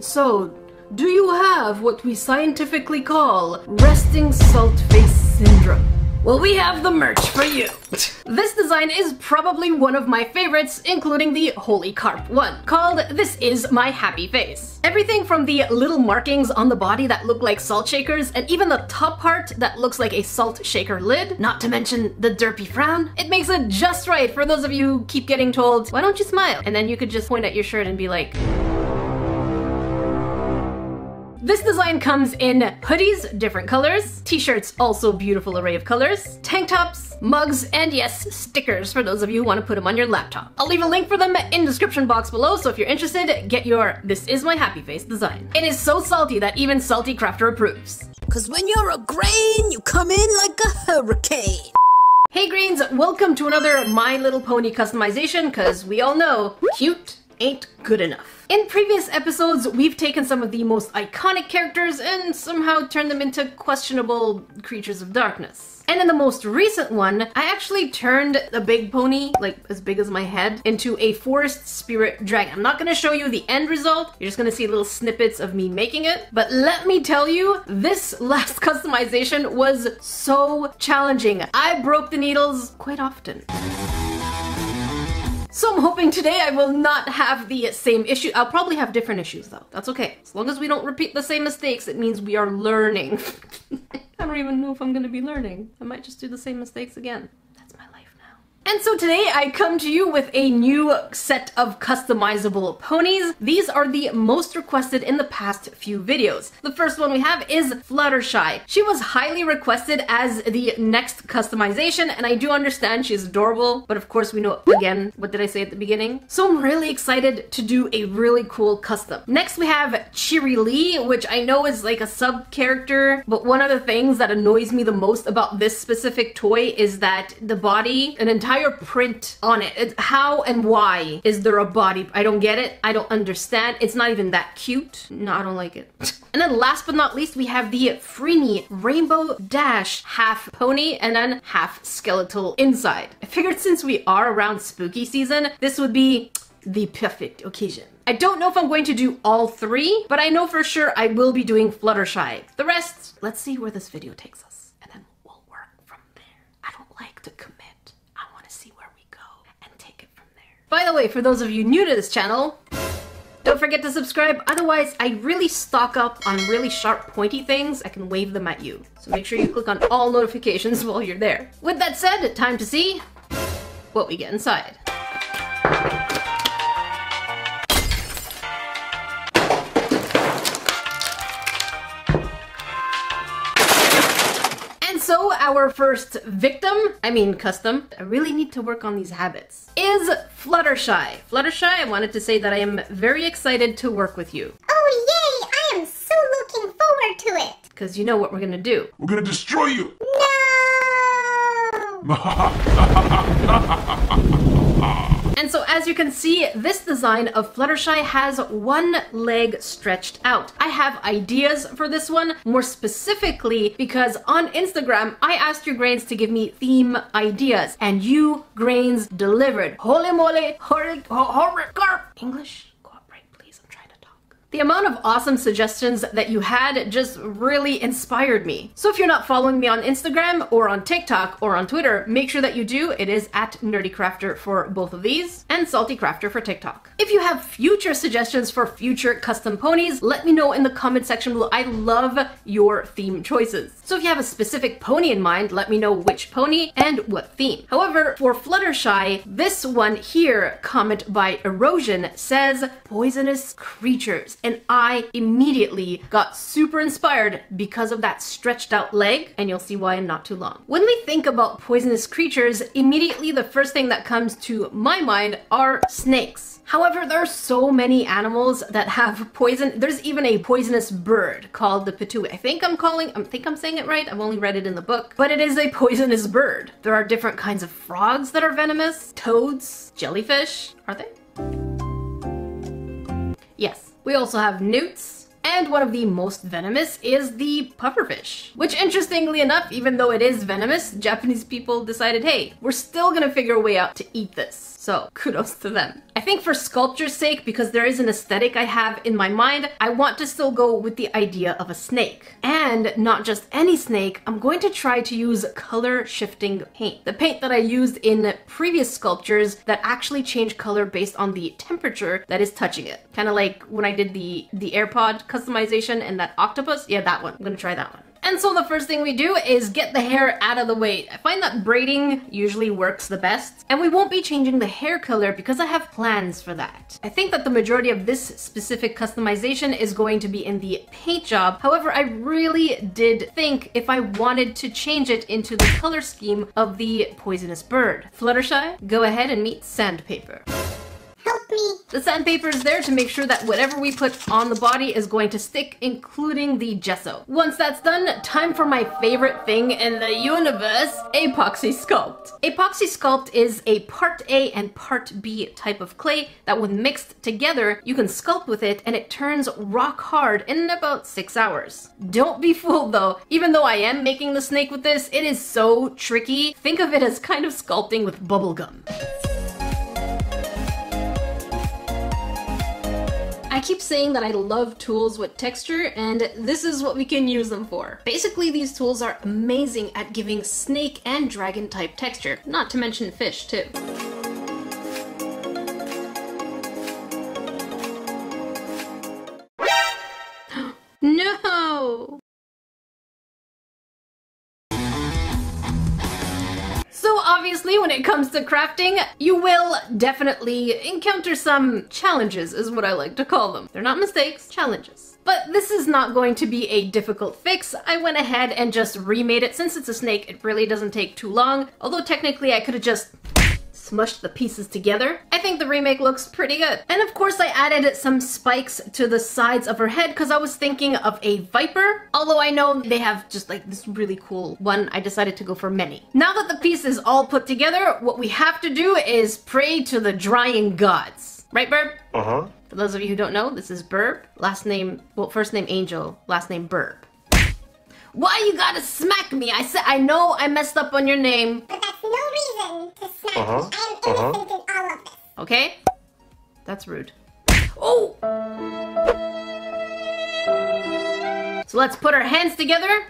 So do you have what we scientifically call resting salt face syndrome? Well, we have the merch for you. this design is probably one of my favorites, including the Holy Carp one, called This Is My Happy Face. Everything from the little markings on the body that look like salt shakers, and even the top part that looks like a salt shaker lid, not to mention the derpy frown, it makes it just right for those of you who keep getting told, why don't you smile? And then you could just point at your shirt and be like, this design comes in hoodies, different colors, t-shirts, also beautiful array of colors, tank tops, mugs, and yes, stickers for those of you who want to put them on your laptop. I'll leave a link for them in the description box below, so if you're interested, get your This Is My Happy Face design. It is so salty that even Salty Crafter approves. Cause when you're a grain, you come in like a hurricane. Hey Grains, welcome to another My Little Pony customization, cause we all know, cute ain't good enough. In previous episodes, we've taken some of the most iconic characters and somehow turned them into questionable creatures of darkness. And in the most recent one, I actually turned a big pony, like as big as my head, into a forest spirit dragon. I'm not gonna show you the end result, you're just gonna see little snippets of me making it. But let me tell you, this last customization was so challenging. I broke the needles quite often. So I'm hoping today I will not have the same issue. I'll probably have different issues though. That's okay. As long as we don't repeat the same mistakes, it means we are learning. I don't even know if I'm gonna be learning. I might just do the same mistakes again. That's my life now. And so today I come to you with a new set of customizable ponies. These are the most requested in the past few videos. The first one we have is Fluttershy. She was highly requested as the next customization and I do understand she's adorable, but of course we know, again, what did I say at the beginning? So I'm really excited to do a really cool custom. Next we have Cheerilee, which I know is like a sub character, but one of the things that annoys me the most about this specific toy is that the body, an entire print on it. It's how and why is there a body? I don't get it. I don't understand. It's not even that cute. No, I don't like it. and then last but not least, we have the Freeny Rainbow Dash half pony and then half skeletal inside. I figured since we are around spooky season, this would be the perfect occasion. I don't know if I'm going to do all three, but I know for sure I will be doing Fluttershy. The rest, let's see where this video takes us, and then we'll work from there. I don't like to commit. I want to see where we go and take it from there. By the way, for those of you new to this channel, don't forget to subscribe, otherwise I really stock up on really sharp pointy things. I can wave them at you. So make sure you click on all notifications while you're there. With that said, time to see what we get inside. And so our first victim, I mean custom, I really need to work on these habits, is Fluttershy. Fluttershy, I wanted to say that I am very excited to work with you. Oh, yay! I am so looking forward to it. Because you know what we're gonna do. We're gonna destroy you! No! And so as you can see, this design of Fluttershy has one leg stretched out. I have ideas for this one, more specifically because on Instagram, I asked you Grains to give me theme ideas, and you Grains delivered. Holy moly, horrid, carp. English? Cooperate, please, I'm trying to talk. The amount of awesome suggestions that you had just really inspired me. So if you're not following me on Instagram or on TikTok or on Twitter, make sure that you do. It is at NerdECrafter for both of these and Salty Crafter for TikTok. If you have future suggestions for future custom ponies, let me know in the comment section below. I love your theme choices. So if you have a specific pony in mind, let me know which pony and what theme. However, for Fluttershy, this one here, comment by Erosion, says poisonous creatures. And I immediately got super inspired because of that stretched out leg, and you'll see why in not too long. When we think about poisonous creatures, immediately the first thing that comes to my mind are snakes. However, there are so many animals that have poison. There's even a poisonous bird called the pitohui. I think I'm calling, I think I'm saying it right. I've only read it in the book, but it is a poisonous bird. There are different kinds of frogs that are venomous, toads, jellyfish. Are they? Yes. We also have newts, And one of the most venomous is the pufferfish. Which interestingly enough, even though it is venomous, Japanese people decided, hey, we're still gonna figure a way out to eat this. So kudos to them. I think for sculpture's sake, because there is an aesthetic I have in my mind, I want to still go with the idea of a snake. And not just any snake, I'm going to try to use color shifting paint. The paint that I used in previous sculptures that actually change color based on the temperature that is touching it. Kind of like when I did the, the AirPod customization and that octopus. Yeah, that one. I'm gonna try that one. And so the first thing we do is get the hair out of the way. I find that braiding usually works the best, and we won't be changing the hair color because I have plans for that. I think that the majority of this specific customization is going to be in the paint job. However, I really did think if I wanted to change it into the color scheme of the poisonous bird. Fluttershy, go ahead and meet sandpaper. The sandpaper is there to make sure that whatever we put on the body is going to stick, including the gesso. Once that's done, time for my favorite thing in the universe, Apoxie Sculpt. Apoxie Sculpt is a part A and part B type of clay that when mixed together, you can sculpt with it and it turns rock hard in about six hours. Don't be fooled though, even though I am making the snake with this, it is so tricky. Think of it as kind of sculpting with bubblegum. Keep saying that I love tools with texture, and this is what we can use them for. Basically, these tools are amazing at giving snake and dragon type texture, not to mention fish too. When it comes to crafting, you will definitely encounter some challenges is what I like to call them. They're not mistakes, challenges. But this is not going to be a difficult fix. I went ahead and just remade it. Since it's a snake, it really doesn't take too long. Although technically I could have just smushed the pieces together. I think the remake looks pretty good. And of course I added some spikes to the sides of her head because I was thinking of a viper. Although I know they have just like this really cool one, I decided to go for many. Now that the piece is all put together, what we have to do is pray to the drying gods. Right, Burb? Uh-huh. For those of you who don't know, this is Burb. Last name, well, first name Angel, last name Burb. Why you gotta smack me? I said I know I messed up on your name. But that's no reason to smack Uh-huh, me. I am innocent in all of this. Okay? That's rude. Oh! So let's put our hands together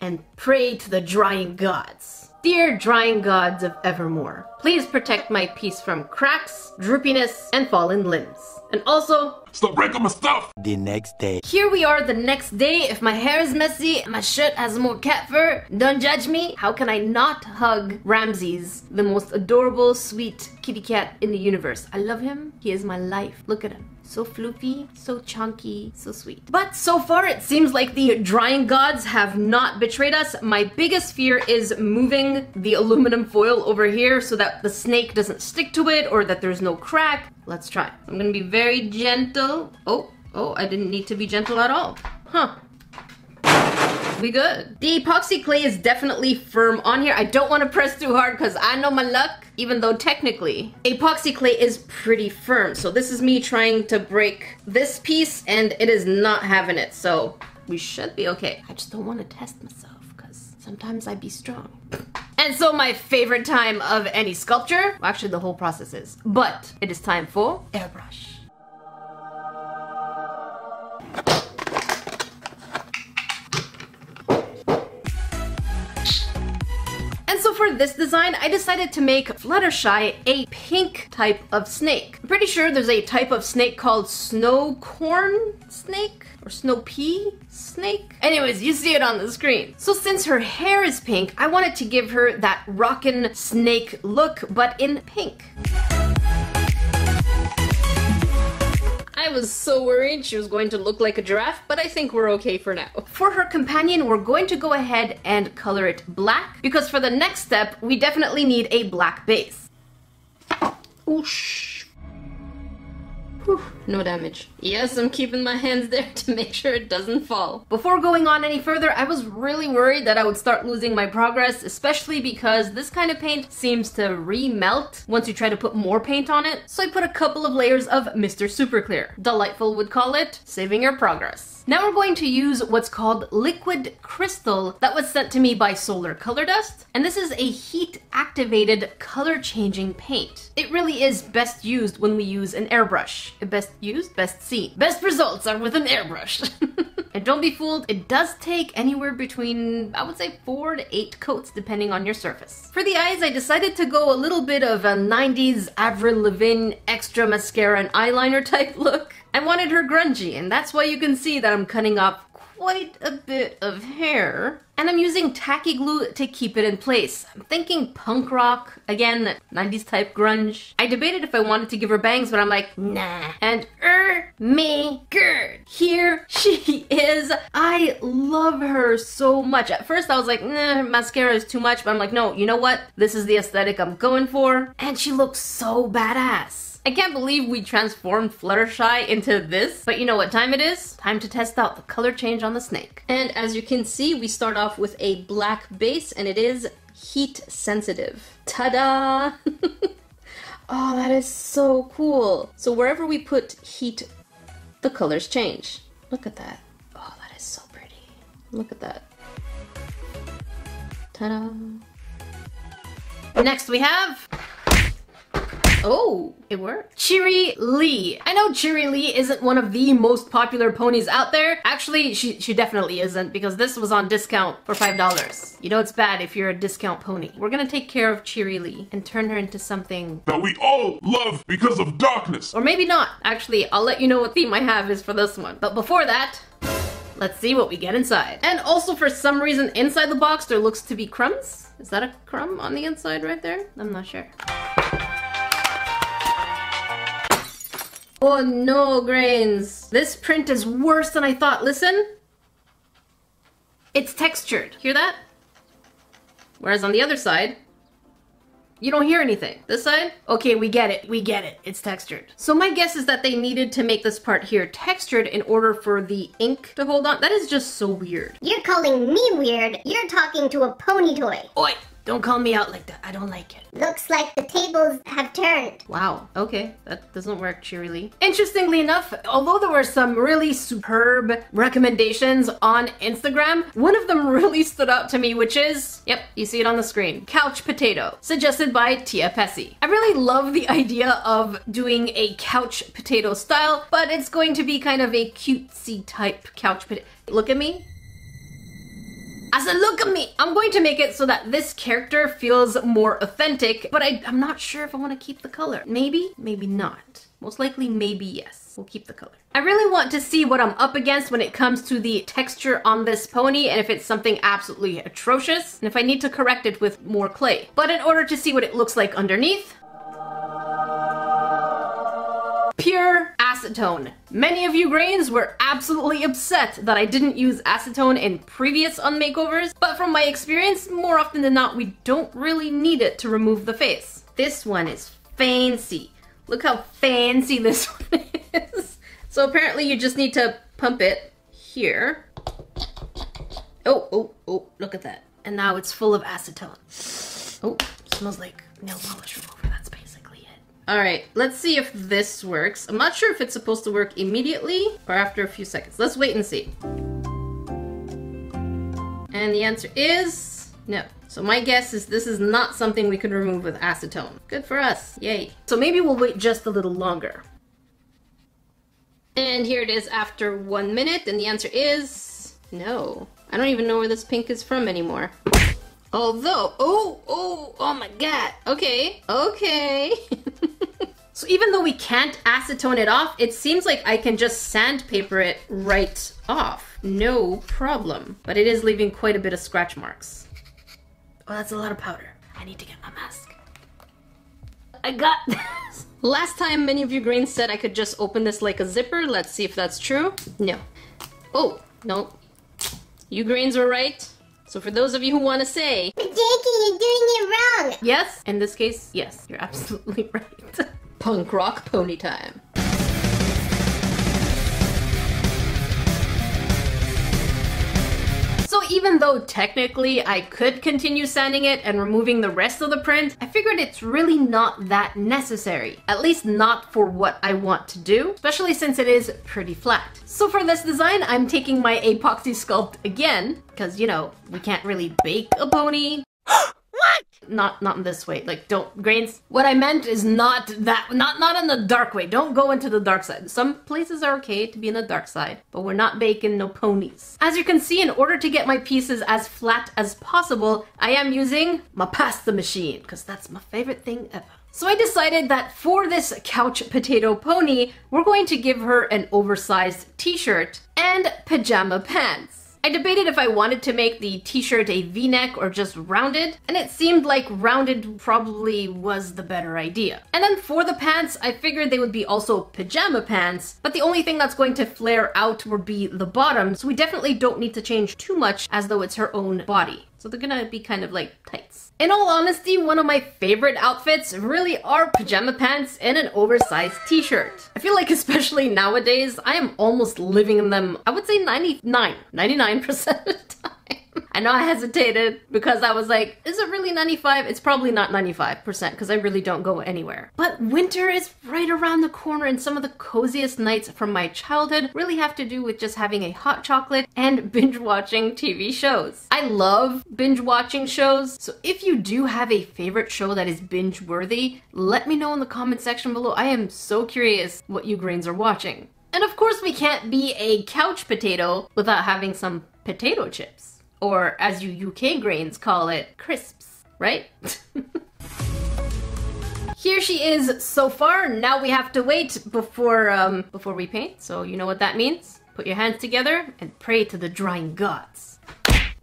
and pray to the drying gods. Dear drying gods of Evermore, please protect my piece from cracks, droopiness, and fallen limbs. And also, Stop breaking my stuff! the next day. here we are the next day. If my hair is messy and my shirt has more cat fur, don't judge me. How can I not hug Ramses, the most adorable, sweet kitty cat in the universe? I love him. He is my life. Look at him. So floofy, so chunky, so sweet. But so far, it seems like the drying gods have not betrayed us. My biggest fear is moving the aluminum foil over here so that the snake doesn't stick to it or that there's no crack. Let's try. I'm gonna be very gentle. Oh, oh, I didn't need to be gentle at all. Huh. We good. The epoxy clay is definitely firm on here. I don't want to press too hard because I know my luck, even though technically epoxy clay is pretty firm. So this is me trying to break this piece and it is not having it. So we should be okay. I just don't want to test myself because sometimes I be strong. And so my favorite time of any sculpture, well, actually the whole process is, but it is time for airbrush. This design, I decided to make Fluttershy a pink type of snake. I'm pretty sure there's a type of snake called snow corn snake or snow pea snake. Anyways, you see it on the screen. So since her hair is pink, I wanted to give her that rockin' snake look, but in pink. Was so worried she was going to look like a giraffe, but I think we're okay for now. For her companion, we're going to go ahead and color it black, because for the next step, we definitely need a black base. Oosh. Whew, no damage. Yes, I'm keeping my hands there to make sure it doesn't fall. Before going on any further, I was really worried that I would start losing my progress, especially because this kind of paint seems to re-melt once you try to put more paint on it. So I put a couple of layers of Mr. Super Clear. Dollightful would call it saving your progress. Now we're going to use what's called liquid crystal that was sent to me by Solar Color Dust. And this is a heat activated color changing paint. It really is best used when we use an airbrush. It Best used, best seen. Best results are with an airbrush. and don't be fooled, it does take anywhere between, I would say, four to eight coats depending on your surface. For the eyes, I decided to go a little bit of a 90s Avril Lavigne extra mascara and eyeliner type look. I wanted her grungy, and that's why you can see that I'm cutting off quite a bit of hair. And I'm using tacky glue to keep it in place. I'm thinking punk rock, again, 90s type grunge. I debated if I wanted to give her bangs, but I'm like, nah. And er, me, good. Here she is. I love her so much. At first I was like, nah, mascara is too much, but I'm like, no, you know what? This is the aesthetic I'm going for. And she looks so badass. I can't believe we transformed Fluttershy into this, but you know what time it is? Time to test out the color change on the snake. And as you can see, we start off with a black base and it is heat sensitive. Ta-da! oh, that is so cool. So wherever we put heat, the colors change. Look at that. Oh, that is so pretty. Look at that. Ta-da! Next we have Oh, it worked. Cheerilee. I know Cheerilee isn't one of the most popular ponies out there. Actually, she, she definitely isn't because this was on discount for $5. You know it's bad if you're a discount pony. We're gonna take care of Cheerilee and turn her into something that we all love because of darkness. Or maybe not. Actually, I'll let you know what theme I have is for this one. But before that, Let's see what we get inside. And also for some reason inside the box there looks to be crumbs. Is that a crumb on the inside right there? I'm not sure. Oh no, Grains. This print is worse than I thought. Listen. It's textured. Hear that? Whereas on the other side, you don't hear anything. This side? Okay, we get it. We get it. It's textured. So my guess is that they needed to make this part here textured in order for the ink to hold on. That is just so weird. You're calling me weird. You're talking to a pony toy. Oi! Don't call me out like that. I don't like it. Looks like the tables have turned. Wow. Okay. That doesn't work, Cheerilee. Interestingly enough, although there were some really superb recommendations on Instagram, one of them really stood out to me, which is, yep, you see it on the screen, couch potato, suggested by Tia Pessy. I really love the idea of doing a couch potato style, but it's going to be kind of a cutesy type couch potato. Look at me. I said, look at me. I'm going to make it so that this character feels more authentic, but I, I'm not sure if I want to keep the color. Maybe, maybe not. Most likely, maybe yes. We'll keep the color. I really want to see what I'm up against when it comes to the texture on this pony and if it's something absolutely atrocious and if I need to correct it with more clay. But in order to see what it looks like underneath, pure acetone. Many of you grains were absolutely upset that I didn't use acetone in previous unmakeovers, but from my experience, more often than not, we don't really need it to remove the face. This one is fancy. Look how fancy this one is. So apparently you just need to pump it here. Oh, oh, oh, look at that. And now it's full of acetone. Oh, smells like nail polish remover. All right, let's see if this works. I'm not sure if it's supposed to work immediately or after a few seconds. Let's wait and see. And the answer is no. So my guess is this is not something we can remove with acetone. Good for us, yay. So maybe we'll wait just a little longer. And here it is after one minute, and the answer is no. I don't even know where this pink is from anymore. Although, oh, oh, oh my god. Okay, okay. so even though we can't acetone it off, it seems like I can just sandpaper it right off. No problem. But it is leaving quite a bit of scratch marks. Oh, that's a lot of powder. I need to get my mask. I got this. Last time many of you grains said I could just open this like a zipper. Let's see if that's true. No. Oh, no. You grains were right. So for those of you who want to say, But Jackie, you're doing it wrong. Yes, in this case, yes, you're absolutely right punk rock pony time. So even though technically I could continue sanding it and removing the rest of the print, I figured it's really not that necessary. At least not for what I want to do, especially since it is pretty flat. So for this design, I'm taking my Apoxie Sculpt again, because you know, we can't really bake a pony. not not in this way. Like don't grains. What i meant is not that not not in the dark way. Don't go into the dark side. Some places are okay to be in the dark side but we're not baking no ponies. As you can see in order to get my pieces as flat as possible i am using my pasta machine because that's my favorite thing ever. So I decided that for this couch potato pony, we're going to give her an oversized t-shirt and pajama pants. I debated if I wanted to make the t-shirt a v-neck or just rounded, and it seemed like rounded probably was the better idea. And then for the pants, I figured they would be also pajama pants, but the only thing that's going to flare out would be the bottom, so we definitely don't need to change too much as though it's her own body. So they're gonna be kind of like tights. In all honesty, one of my favorite outfits really are pajama pants and an oversized t-shirt. I feel like especially nowadays, I am almost living in them, I would say 99, 99% of the time. I know I hesitated because I was like, is it really 95? It's probably not 95% because I really don't go anywhere. But winter is right around the corner and some of the coziest nights from my childhood really have to do with just having a hot chocolate and binge watching TV shows. I love binge watching shows, so if you do have a favorite show that is binge worthy, let me know in the comment section below. I am so curious what you grains are watching. And of course we can't be a couch potato without having some potato chips or as you UK grains call it, crisps, right? Here she is so far. Now we have to wait before um, before we paint. So you know what that means? Put your hands together and pray to the drying gods.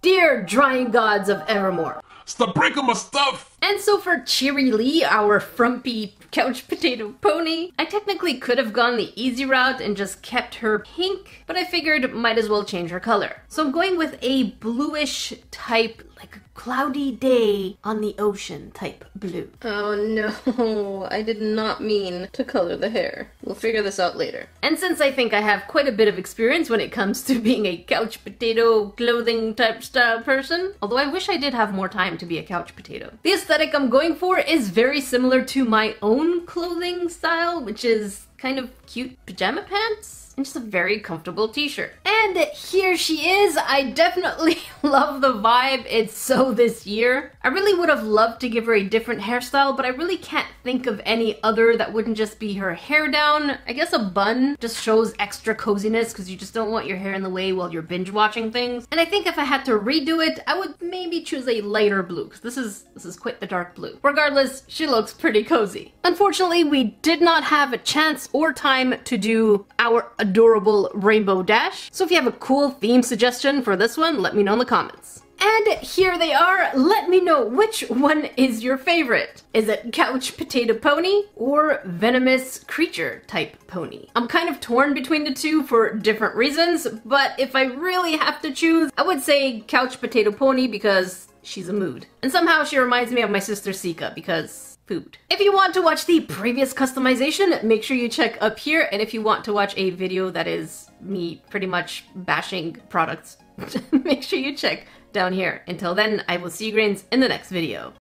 Dear drying gods of Evermore. Stop breaking my stuff! And so for Cheerilee, our frumpy couch potato pony, I technically could have gone the easy route and just kept her pink, but I figured might as well change her color. So I'm going with a bluish type, like a cloudy day on the ocean type blue. Oh no, I did not mean to color the hair. We'll figure this out later. And since I think I have quite a bit of experience when it comes to being a couch potato clothing type style person, although I wish I did have more time to be a couch potato. The aesthetic I'm going for is very similar to my own clothing style, which is kind of cute pajama pants and just a very comfortable t-shirt. And here she is. I definitely love the vibe. It's so this year. I really would have loved to give her a different hairstyle, but I really can't think of any other that wouldn't just be her hair down. I guess a bun just shows extra coziness because you just don't want your hair in the way while you're binge watching things. And I think if I had to redo it, I would maybe choose a lighter blue because this is this is quite the dark blue. Regardless, she looks pretty cozy. Unfortunately, we did not have a chance or time to do our adorable rainbow dash. So if you have a cool theme suggestion for this one, let me know in the comments. And here they are. Let me know which one is your favorite. Is it couch potato pony or venomous creature type pony? I'm kind of torn between the two for different reasons, but if I really have to choose, I would say couch potato pony because she's a mood. And somehow she reminds me of my sister Sika because food. If you want to watch the previous customization, make sure you check up here. And if you want to watch a video that is me pretty much bashing products, make sure you check down here. Until then, I will see you grains in the next video.